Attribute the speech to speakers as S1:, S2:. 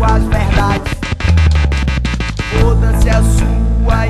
S1: suas verdades. Foda-se a sua